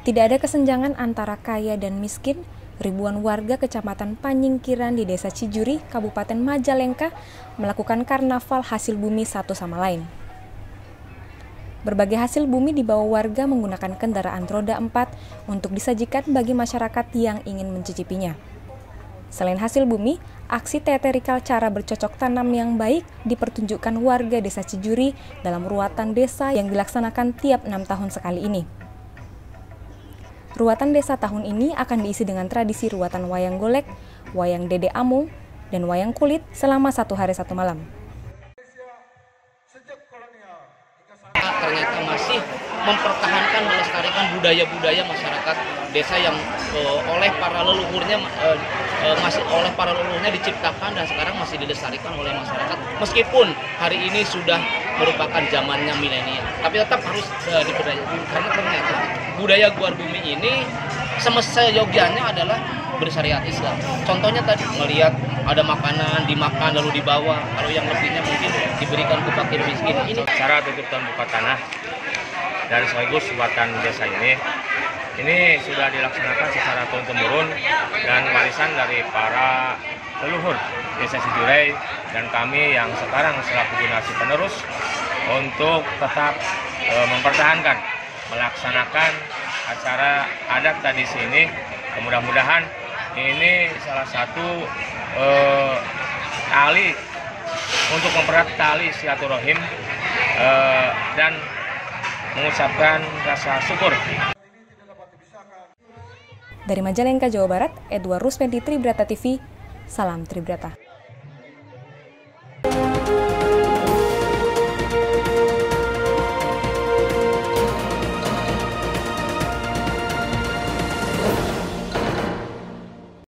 Tidak ada kesenjangan antara kaya dan miskin, ribuan warga Kecamatan Panyingkiran di Desa Cijuri, Kabupaten Majalengka melakukan karnaval hasil bumi satu sama lain. Berbagai hasil bumi dibawa warga menggunakan kendaraan roda empat untuk disajikan bagi masyarakat yang ingin mencicipinya. Selain hasil bumi, aksi teaterikal cara bercocok tanam yang baik dipertunjukkan warga desa Cijuri dalam ruatan desa yang dilaksanakan tiap enam tahun sekali ini. Ruatan desa tahun ini akan diisi dengan tradisi ruatan wayang golek, wayang dede amung, dan wayang kulit selama satu hari satu malam. ternyata masih mempertahankan melestarikan budaya-budaya masyarakat desa yang uh, oleh para leluhurnya uh, uh, masih oleh para leluhurnya diciptakan dan sekarang masih dilestarikan oleh masyarakat meskipun hari ini sudah merupakan zamannya milenial tapi tetap harus uh, diberdayakan karena ternyata budaya Guar Bumi ini semesta yogianya adalah bersyariat Islam. Contohnya tadi melihat ada makanan dimakan lalu dibawa, kalau yang lebihnya mungkin diberikan ke fakir miskin. Ini cara tutup dan buka tanah dan sekaligus buatan desa ini ini sudah dilaksanakan secara turun temurun dan warisan dari para leluhur desa Sijurei dan kami yang sekarang selaku generasi penerus untuk tetap e, mempertahankan melaksanakan acara adat tradisi ini mudah-mudahan ini salah satu eh, tali untuk mempererat tali silaturahim eh, dan mengucapkan rasa syukur. Dari Majalengka, Jawa Barat, Edward Ruspendi Tribrata TV, Salam Tribrata.